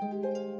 Música